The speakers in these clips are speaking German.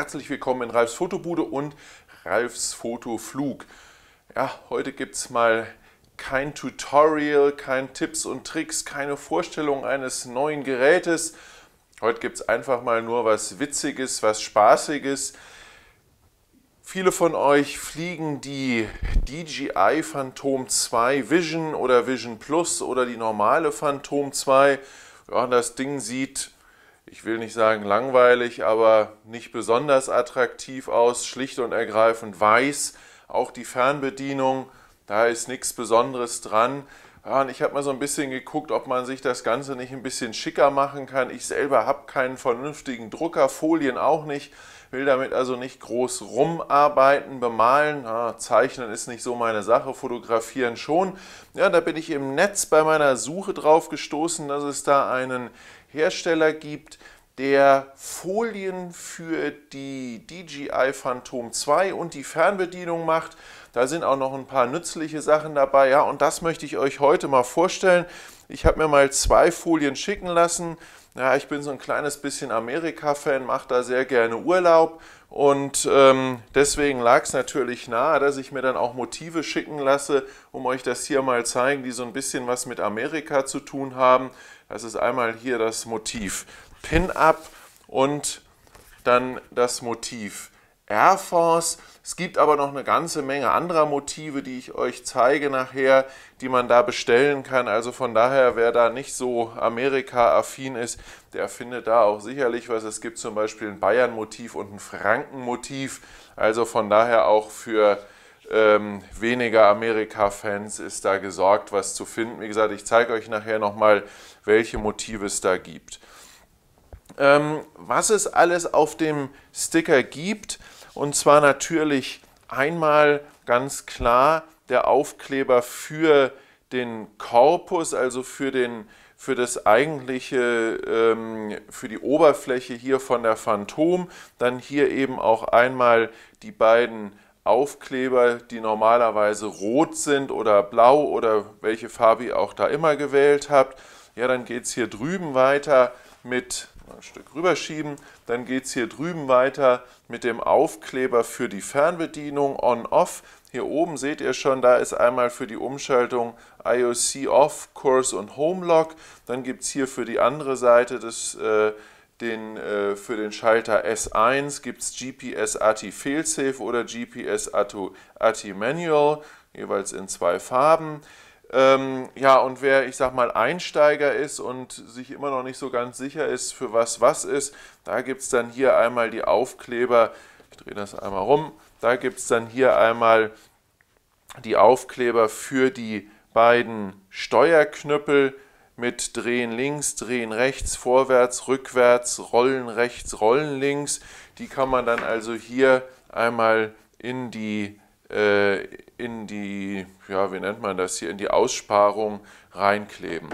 Herzlich willkommen in Ralfs Fotobude und Ralfs Fotoflug. Ja, heute gibt es mal kein Tutorial, kein Tipps und Tricks, keine Vorstellung eines neuen Gerätes. Heute gibt es einfach mal nur was Witziges, was Spaßiges. Viele von euch fliegen die DJI Phantom 2 Vision oder Vision Plus oder die normale Phantom 2. Ja, das Ding sieht ich will nicht sagen langweilig, aber nicht besonders attraktiv aus, schlicht und ergreifend weiß. Auch die Fernbedienung, da ist nichts Besonderes dran. Ja, und ich habe mal so ein bisschen geguckt, ob man sich das Ganze nicht ein bisschen schicker machen kann. Ich selber habe keinen vernünftigen Drucker, Folien auch nicht, will damit also nicht groß rumarbeiten, bemalen. Ja, Zeichnen ist nicht so meine Sache, fotografieren schon. Ja, da bin ich im Netz bei meiner Suche drauf gestoßen, dass es da einen Hersteller gibt, der Folien für die DJI Phantom 2 und die Fernbedienung macht. Da sind auch noch ein paar nützliche Sachen dabei. Ja, und das möchte ich euch heute mal vorstellen. Ich habe mir mal zwei Folien schicken lassen. Ja, ich bin so ein kleines bisschen Amerika-Fan, mache da sehr gerne Urlaub und ähm, deswegen lag es natürlich nahe, dass ich mir dann auch Motive schicken lasse, um euch das hier mal zeigen, die so ein bisschen was mit Amerika zu tun haben. Das ist einmal hier das Motiv Pin-Up und dann das Motiv Air Force. Es gibt aber noch eine ganze Menge anderer Motive, die ich euch zeige nachher, die man da bestellen kann. Also von daher, wer da nicht so Amerika-affin ist, der findet da auch sicherlich was. Es gibt zum Beispiel ein Bayern-Motiv und ein Franken-Motiv. Also von daher auch für ähm, weniger Amerika-Fans ist da gesorgt, was zu finden. Wie gesagt, ich zeige euch nachher nochmal, welche Motive es da gibt. Ähm, was es alles auf dem Sticker gibt, und zwar natürlich einmal ganz klar der Aufkleber für den Korpus, also für, den, für das eigentliche, ähm, für die Oberfläche hier von der Phantom. Dann hier eben auch einmal die beiden Aufkleber, die normalerweise rot sind oder blau oder welche Farbe ihr auch da immer gewählt habt. Ja, dann geht es hier drüben weiter mit, ein Stück rüberschieben, dann geht es hier drüben weiter mit dem Aufkleber für die Fernbedienung On-Off. Hier oben seht ihr schon, da ist einmal für die Umschaltung IOC Off, Course und Home Lock. Dann gibt es hier für die andere Seite des äh, den, äh, für den Schalter S1 gibt es GPS ATI Failsafe oder GPS ATI Manual, jeweils in zwei Farben. Ähm, ja, und wer, ich sag mal, Einsteiger ist und sich immer noch nicht so ganz sicher ist, für was was ist, da gibt es dann hier einmal die Aufkleber, ich drehe das einmal rum, da gibt es dann hier einmal die Aufkleber für die beiden Steuerknüppel, mit Drehen links, Drehen rechts, vorwärts, rückwärts, Rollen rechts, Rollen links. Die kann man dann also hier einmal in die, äh, in die, ja, wie nennt man das hier, in die Aussparung reinkleben.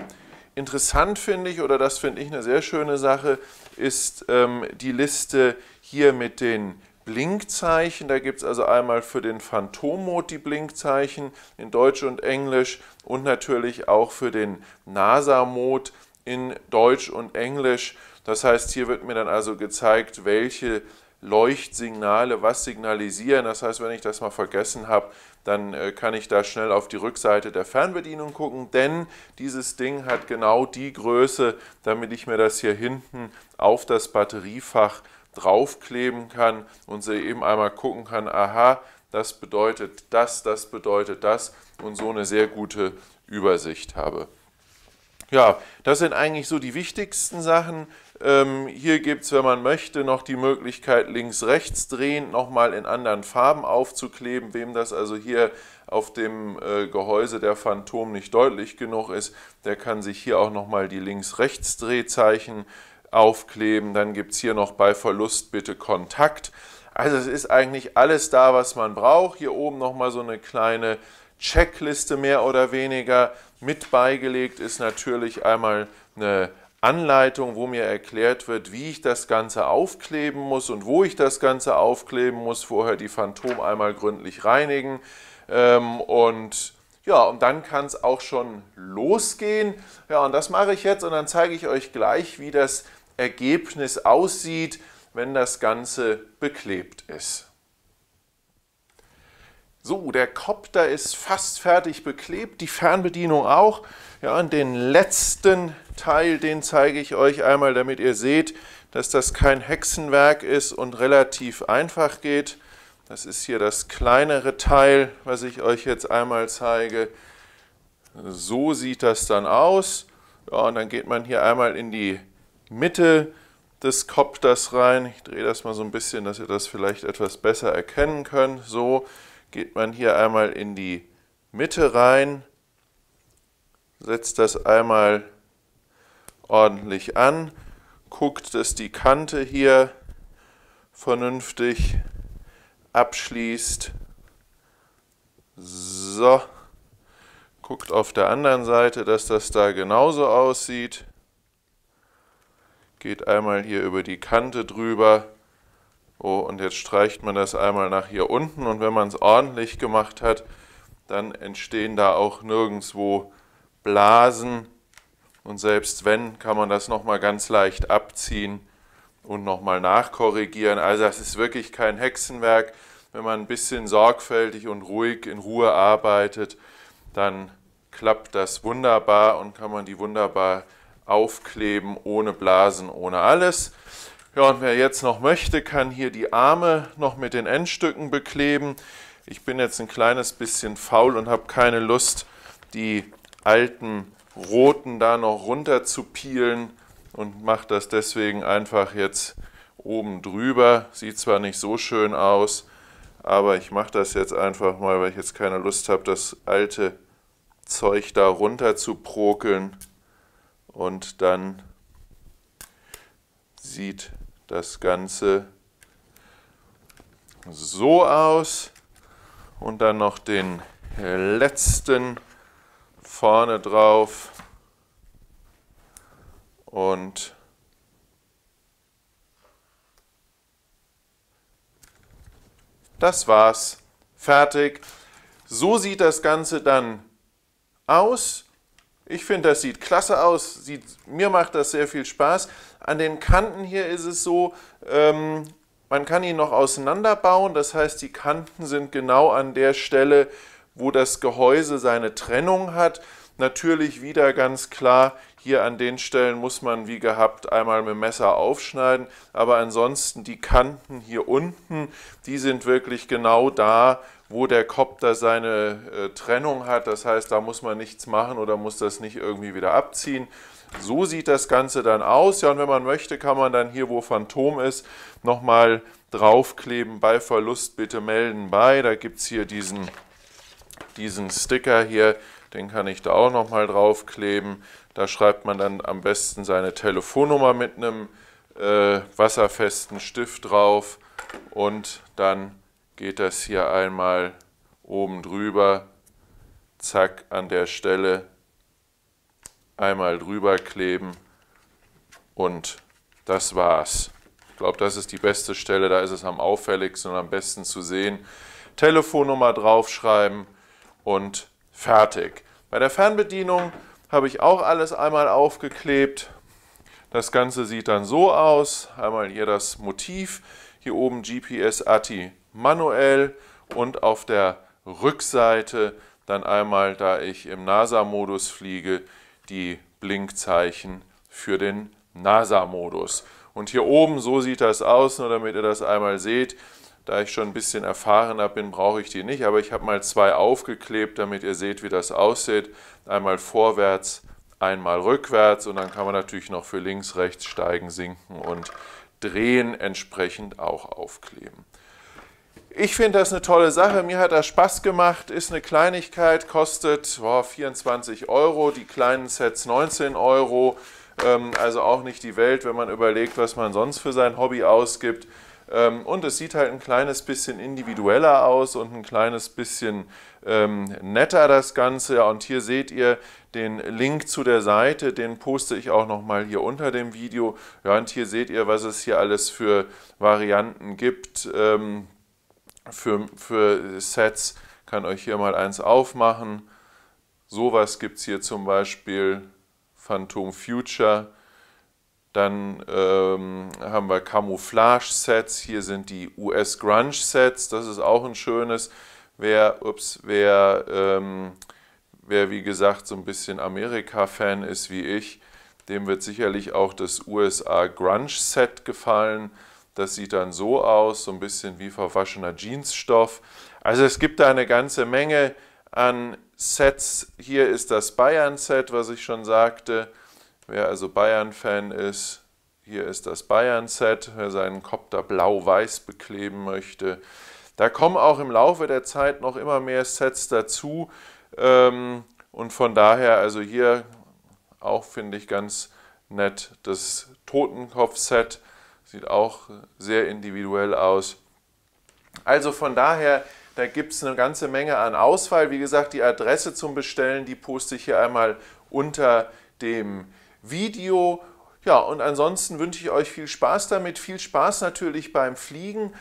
Interessant finde ich, oder das finde ich eine sehr schöne Sache, ist ähm, die Liste hier mit den Blinkzeichen. Da gibt es also einmal für den Phantom-Mode die Blinkzeichen in Deutsch und Englisch und natürlich auch für den NASA-Mode in Deutsch und Englisch. Das heißt, hier wird mir dann also gezeigt, welche Leuchtsignale was signalisieren. Das heißt, wenn ich das mal vergessen habe, dann äh, kann ich da schnell auf die Rückseite der Fernbedienung gucken, denn dieses Ding hat genau die Größe, damit ich mir das hier hinten auf das Batteriefach draufkleben kann und sie eben einmal gucken kann, aha, das bedeutet das, das bedeutet das und so eine sehr gute Übersicht habe. Ja, das sind eigentlich so die wichtigsten Sachen. Ähm, hier gibt es, wenn man möchte, noch die Möglichkeit, links-rechts drehen, nochmal in anderen Farben aufzukleben. Wem das also hier auf dem äh, Gehäuse der Phantom nicht deutlich genug ist, der kann sich hier auch nochmal die links-rechts-Drehzeichen aufkleben. Dann gibt es hier noch bei Verlust bitte Kontakt. Also es ist eigentlich alles da, was man braucht. Hier oben nochmal so eine kleine Checkliste mehr oder weniger. Mit beigelegt ist natürlich einmal eine Anleitung, wo mir erklärt wird, wie ich das Ganze aufkleben muss und wo ich das Ganze aufkleben muss. Vorher die Phantom einmal gründlich reinigen. Ähm, und ja, und dann kann es auch schon losgehen. Ja, und das mache ich jetzt und dann zeige ich euch gleich, wie das Ergebnis aussieht, wenn das Ganze beklebt ist. So, der Copter ist fast fertig beklebt, die Fernbedienung auch. Ja, und den letzten Teil, den zeige ich euch einmal, damit ihr seht, dass das kein Hexenwerk ist und relativ einfach geht. Das ist hier das kleinere Teil, was ich euch jetzt einmal zeige. So sieht das dann aus. Ja, und dann geht man hier einmal in die Mitte des Kopters rein. Ich drehe das mal so ein bisschen, dass ihr das vielleicht etwas besser erkennen könnt. So geht man hier einmal in die Mitte rein, setzt das einmal ordentlich an, guckt, dass die Kante hier vernünftig abschließt. So, guckt auf der anderen Seite, dass das da genauso aussieht. Geht einmal hier über die Kante drüber. Oh, und jetzt streicht man das einmal nach hier unten und wenn man es ordentlich gemacht hat, dann entstehen da auch nirgendwo Blasen und selbst wenn, kann man das nochmal ganz leicht abziehen und nochmal nachkorrigieren. Also das ist wirklich kein Hexenwerk. Wenn man ein bisschen sorgfältig und ruhig in Ruhe arbeitet, dann klappt das wunderbar und kann man die wunderbar aufkleben, ohne Blasen, ohne alles. Ja, und wer jetzt noch möchte, kann hier die Arme noch mit den Endstücken bekleben. Ich bin jetzt ein kleines bisschen faul und habe keine Lust, die alten roten da noch runter zu peelen und mache das deswegen einfach jetzt oben drüber. Sieht zwar nicht so schön aus, aber ich mache das jetzt einfach mal, weil ich jetzt keine Lust habe, das alte Zeug da runter zu prokeln und dann sieht das Ganze so aus und dann noch den letzten vorne drauf und das war's. Fertig. So sieht das Ganze dann aus. Ich finde, das sieht klasse aus. Sieht, mir macht das sehr viel Spaß. An den Kanten hier ist es so, ähm, man kann ihn noch auseinanderbauen. Das heißt, die Kanten sind genau an der Stelle, wo das Gehäuse seine Trennung hat. Natürlich wieder ganz klar, hier an den Stellen muss man wie gehabt einmal mit dem Messer aufschneiden, aber ansonsten die Kanten hier unten, die sind wirklich genau da, wo der Kopter seine äh, Trennung hat. Das heißt, da muss man nichts machen oder muss das nicht irgendwie wieder abziehen. So sieht das Ganze dann aus. Ja, und wenn man möchte, kann man dann hier, wo Phantom ist, nochmal draufkleben. Bei Verlust bitte melden bei. Da gibt es hier diesen, diesen Sticker hier, den kann ich da auch nochmal draufkleben. Da schreibt man dann am besten seine Telefonnummer mit einem äh, wasserfesten Stift drauf und dann geht das hier einmal oben drüber, zack, an der Stelle einmal drüber kleben und das war's. Ich glaube, das ist die beste Stelle, da ist es am auffälligsten und am besten zu sehen. Telefonnummer draufschreiben und fertig. Bei der Fernbedienung habe ich auch alles einmal aufgeklebt. Das Ganze sieht dann so aus. Einmal hier das Motiv, hier oben GPS ATI manuell und auf der Rückseite dann einmal, da ich im NASA-Modus fliege, die Blinkzeichen für den NASA-Modus. Und hier oben, so sieht das aus, nur damit ihr das einmal seht. Da ich schon ein bisschen erfahrener bin, brauche ich die nicht, aber ich habe mal zwei aufgeklebt, damit ihr seht, wie das aussieht. Einmal vorwärts, einmal rückwärts und dann kann man natürlich noch für links, rechts steigen, sinken und drehen entsprechend auch aufkleben. Ich finde das eine tolle Sache. Mir hat das Spaß gemacht. Ist eine Kleinigkeit, kostet boah, 24 Euro, die kleinen Sets 19 Euro. Ähm, also auch nicht die Welt, wenn man überlegt, was man sonst für sein Hobby ausgibt. Ähm, und es sieht halt ein kleines bisschen individueller aus und ein kleines bisschen ähm, netter das Ganze. und hier seht ihr den Link zu der Seite, den poste ich auch nochmal hier unter dem Video. Ja, und hier seht ihr, was es hier alles für Varianten gibt. Ähm, für, für Sets kann euch hier mal eins aufmachen. Sowas gibt es hier zum Beispiel Phantom Future. Dann ähm, haben wir Camouflage-Sets. Hier sind die US Grunge-Sets. Das ist auch ein schönes. Wer, ups, wer, ähm, wer wie gesagt so ein bisschen Amerika-Fan ist wie ich, dem wird sicherlich auch das USA Grunge-Set gefallen. Das sieht dann so aus, so ein bisschen wie verwaschener Jeansstoff. Also es gibt da eine ganze Menge an Sets. Hier ist das Bayern-Set, was ich schon sagte. Wer also Bayern-Fan ist, hier ist das Bayern-Set, wer seinen Kopter blau-weiß bekleben möchte. Da kommen auch im Laufe der Zeit noch immer mehr Sets dazu. Ähm, und von daher, also hier auch finde ich ganz nett das Totenkopf-Set. Sieht auch sehr individuell aus. Also von daher, da gibt es eine ganze Menge an Auswahl. Wie gesagt, die Adresse zum Bestellen, die poste ich hier einmal unter dem Video. Ja, und ansonsten wünsche ich euch viel Spaß damit. Viel Spaß natürlich beim Fliegen.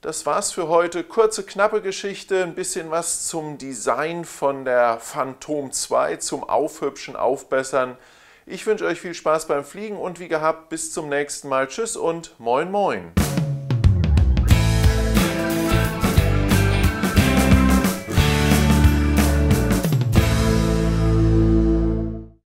Das war's für heute. Kurze, knappe Geschichte, ein bisschen was zum Design von der Phantom 2, zum Aufhübschen, Aufbessern. Ich wünsche euch viel Spaß beim Fliegen und wie gehabt, bis zum nächsten Mal. Tschüss und moin moin.